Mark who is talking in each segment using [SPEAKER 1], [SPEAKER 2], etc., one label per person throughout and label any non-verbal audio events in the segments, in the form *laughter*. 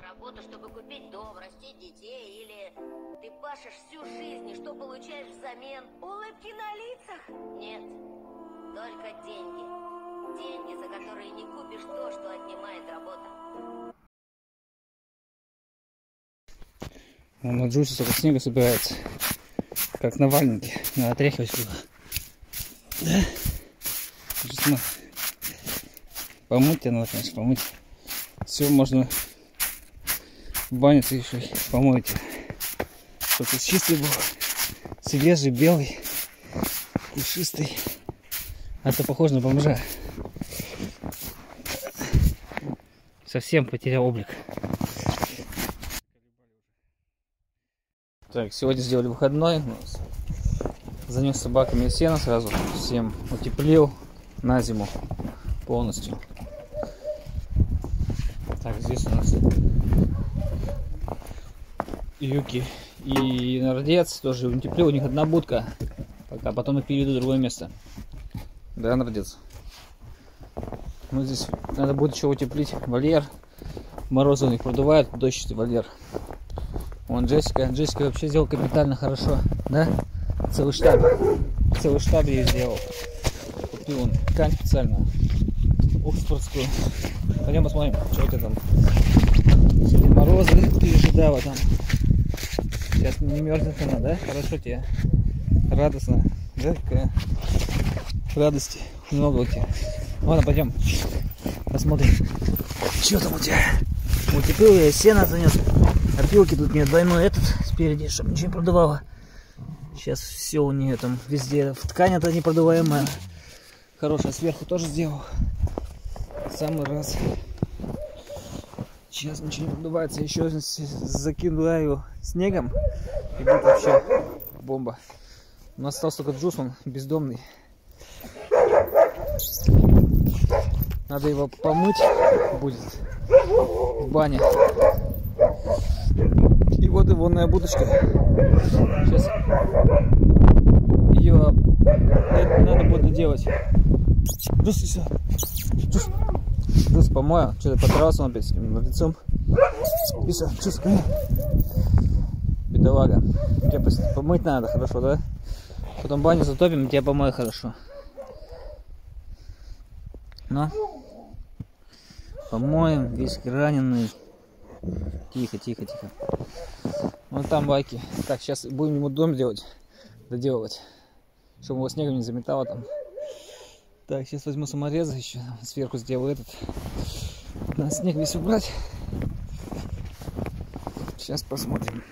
[SPEAKER 1] на работу, чтобы купить дом, растить детей, или ты пашешь всю жизнь, и что получаешь взамен?
[SPEAKER 2] Улыбки на лицах.
[SPEAKER 1] Нет, только деньги. Деньги, за которые не купишь то, что отнимает работа.
[SPEAKER 3] Он на джусе только снега собирается. Как на валенке. Надо отряхивать его. Да? Помыть тебе надо, конечно, помыть. Все можно в баню и помойте. Чтобы чистый был. Свежий, белый, пушистый. А то похож на бомжа. Совсем потерял облик. Так, сегодня сделали выходной. Занес собаками сено сразу. Всем утеплил на зиму полностью. Так, здесь у нас юки и нардец тоже утеплил. У них одна будка. Пока потом их переведу в другое место. Да, нардец. Ну, здесь надо будет еще утеплить вольер. Морозы у них продувают, дождь вольер. Вон Джессика. Джессика вообще сделал капитально хорошо. Да? Целый штаб. Целый штаб ей сделал. Купил он ткань специально. Оксфордскую. Пойдем посмотрим, что тебя там. Морозы пережидала там. Сейчас не мерзнет она, да? Хорошо тебе. Радостно. Да, какая радости. Много у тебя. Ладно, пойдем. Посмотрим. Что там у тебя? Утеплил я сено занес. Опилки тут нет, двойной этот спереди, чтобы ничего не продувало. Сейчас все у нее там везде. В ткань это непродуваемая. Хорошая сверху тоже сделал. Самый раз. Сейчас ничего не продувается. Еще закидаю снегом. И будет вообще бомба. У нас остался только джус, он бездомный. Надо его помыть будет в бане. И вот и вонная будочка. Сейчас ее надо будет делать. Джус. Джус. Джус помою. Что-то подрался он опять лицом. Все, Джус, Бедолага. Тебе помыть надо хорошо, да? Потом баню затопим, тебя помою хорошо. Но помоем весь раненый. Тихо, тихо, тихо. Вон там байки. Так, сейчас будем ему дом делать, доделывать, чтобы его снегом не заметало там. Так, сейчас возьму саморезы еще, сверху сделаю этот. Надо снег весь убрать. Сейчас посмотрим.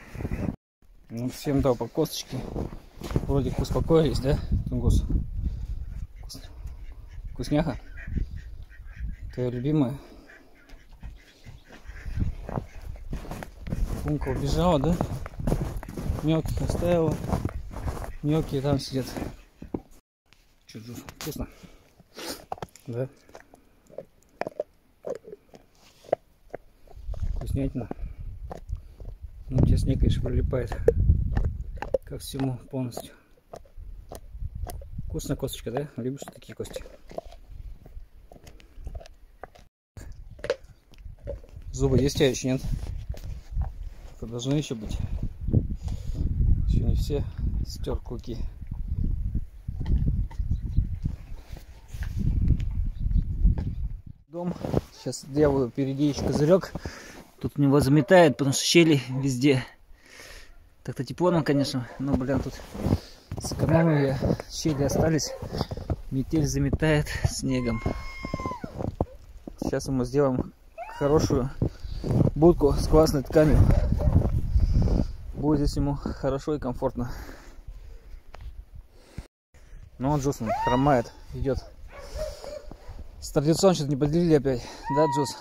[SPEAKER 3] Ну, всем дал по косточке. Вроде успокоились, да, Тунгус? Вкус... Вкусняха? Твоя любимая? Пумка убежала, да? Мелких оставила. Мелкие там сидят. Джуз, вкусно? Да? Вкуснятина. Ну, снег, конечно, прилипает. Ко всему полностью. Вкусная косточка, да? Любишь такие кости? Зубы есть тебя еще нет? Это должны еще быть. Еще не все стер клыки. Дом. Сейчас делаю впереди еще козырек. Тут у него заметает, потому что щели везде. Так-то тепло нам, конечно, но, блин, тут сэкономил. Щели остались. Метель заметает снегом. Сейчас мы сделаем хорошую будку с классной тканью. Будет здесь ему хорошо и комфортно. Ну он Джус он хромает, идет. С традиционно что-то не поделили опять, да, Джус?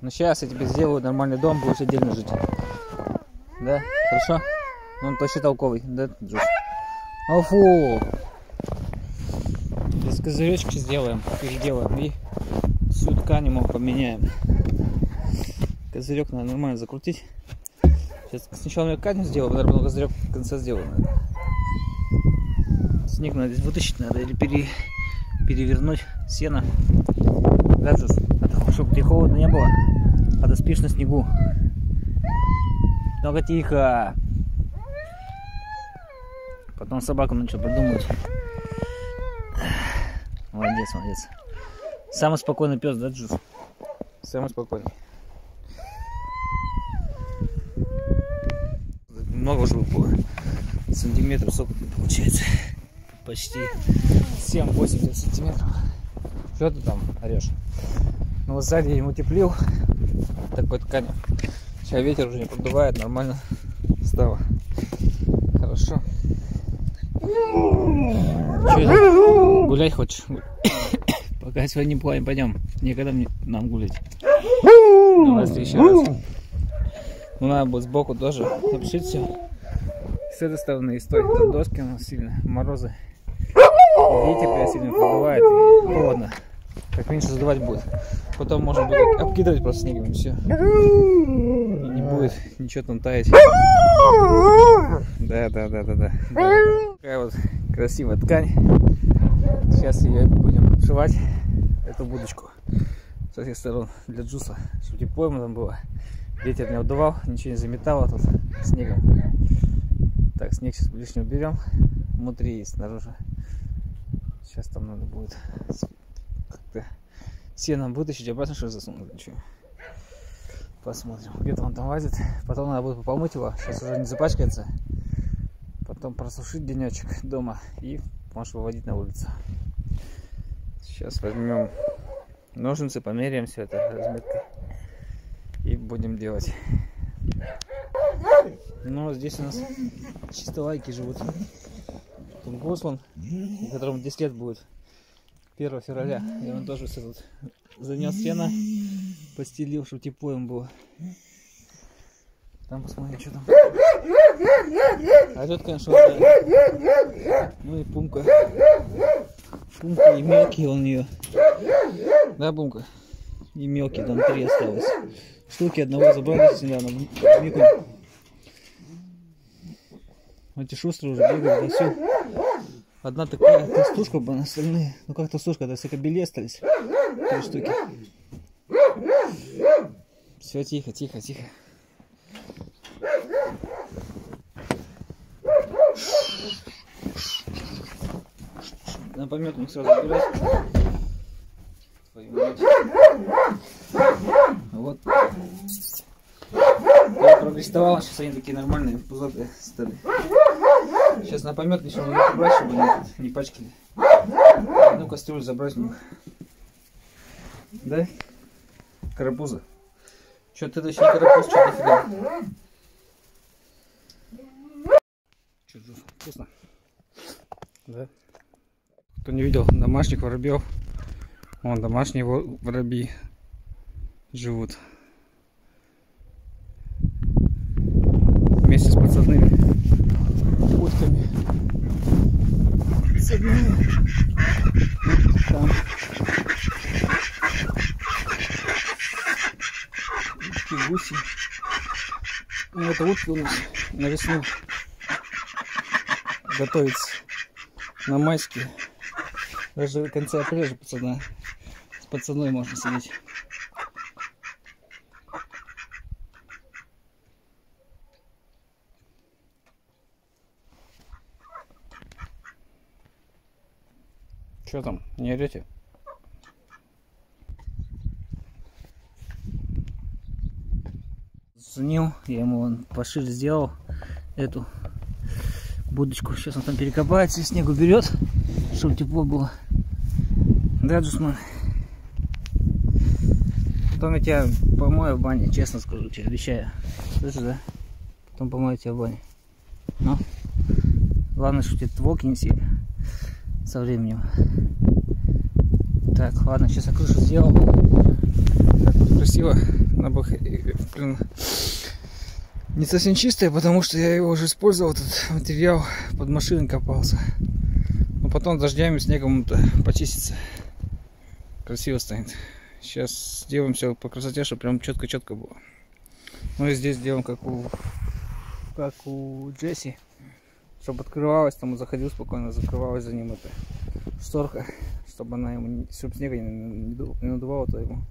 [SPEAKER 3] Ну сейчас я тебе сделаю нормальный дом, будешь отдельно жить. Да, хорошо? Ну, он точно толковый, да, Джус? Офу! Без козыречки сделаем, переделаем и всю ткань ему поменяем. Козырек надо нормально закрутить. Сейчас сначала я ткань сделаю, потом козырек в конце. Наверное. Снег надо здесь вытащить надо или пере, перевернуть сено. Да, Джус? Ты хочешь, чтобы тебе холодно не было? А ты спишь на снегу. Только тихо. Потом собаку начал придумывать. Молодец, молодец. Самый спокойный пес, да, Джуз? Самый спокойный. Много уже было. Сантиметров сколько получается? Почти 7-80 сантиметров. Что ты там орешь? Ну вот сзади ему теплил такой ткань. Сейчас ветер уже не продувает, нормально стало. Хорошо. Че, гулять хочешь? *coughs* Пока сегодня не плавим, пойдем. Никогда мне, нам гулять. Давай еще раз. Ну надо будет сбоку тоже обшить все. С этой стороны и с той. Тут доски у нас сильно, морозы. Ветер прям сильно продувает холодно. Как меньше задувать будет. Потом можно будет обкидывать просто снегом и все. И не будет ничего там таять. Да, да, да, да, да. Такая вот красивая ткань. Сейчас ее будем обшивать, эту будочку со всех сторон для джуса, чтобы тепло ему там было. Ветер не удувал, ничего не заметало тут снегом. Так, снег сейчас лишний уберем. Внутри и снаружи. Сейчас там надо будет как-то сеном вытащить, обратно что засунуть. Ничего. Посмотрим. Где-то он там лазит. Потом надо будет помыть его. Сейчас уже не запачкается. Потом просушить денечек дома и можешь выводить на улицу. Сейчас возьмем ножницы, померяем все это разметкой и будем делать. Ну, здесь у нас чисто лайки живут. Тунгус вон, которому 10 лет будет. 1 февраля. И он тоже все тут занес сено, постелил, чтобы тепло им было. Там посмотрим, что там. А тут, конечно, да. ну и Пумка. Пумка и мелкий он ее. Да, Пумка? И мелкий, там три осталось. Штуки одного забрали недавно. Мику. Эти шустрые уже бегают, да все. Одна такая толстушка, а остальные. Ну как толстушка, да все кобели остались. Три штуки. Все, тихо, тихо, тихо. На пометник сразу мать. Вот. Я прогрестовал, сейчас они такие нормальные, пузатые стали. На помет еще надо убрать, чтобы они не пачкали. Одну кастрюлю забрать у них. Да? Карапуза. Че ты не карапуз, что дофига? Че, вкусно? Да? Кто не видел домашних воробьев, вон домашние воробьи живут. Подсадными. Там. Утки, гуси. Ну, это утка у нас на весну готовится на майские. Даже в конце апреля пацана с пацаной можно сидеть. Что там, не орете? Заценил, я ему вон пошире сделал эту будочку. Сейчас он там перекопается и снег уберет, чтобы тепло было. Да, Джусман? Потом я тебя помою в бане, честно скажу, тебе обещаю. Слышишь, да? Потом помою тебя в бане. Ну, главное, чтобы тебе волки не сели со временем. Так, ладно, сейчас я крышу сделал. Так красиво. Она бы, блин, не совсем чистая, потому что я его уже использовал, этот материал под машиной копался. Но потом дождями, снегом это почистится. Красиво станет. Сейчас сделаем все по красоте, чтобы прям четко-четко было. Ну и здесь сделаем как у как у Джесси. Чтобы открывалась, там заходил спокойно, закрывалась за ним эта шторка, чтобы она ему, чтобы снега не, не надувала, то ему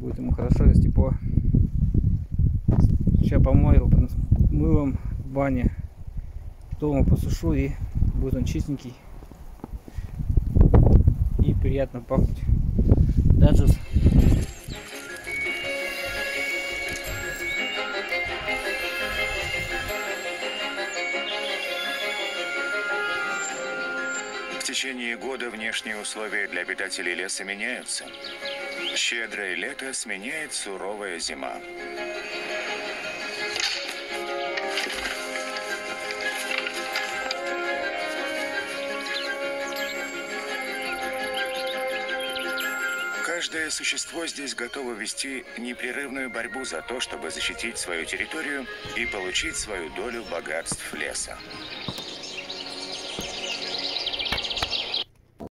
[SPEAKER 3] Будет ему хорошо, если тепло. Сейчас помою его мылом в бане. Дома посушу и будет он чистенький. И приятно пахнуть. Да,
[SPEAKER 2] течение года внешние условия для обитателей леса меняются. Щедрое лето сменяет суровая зима. Каждое существо здесь готово вести непрерывную борьбу за то, чтобы защитить свою территорию и получить свою долю богатств леса.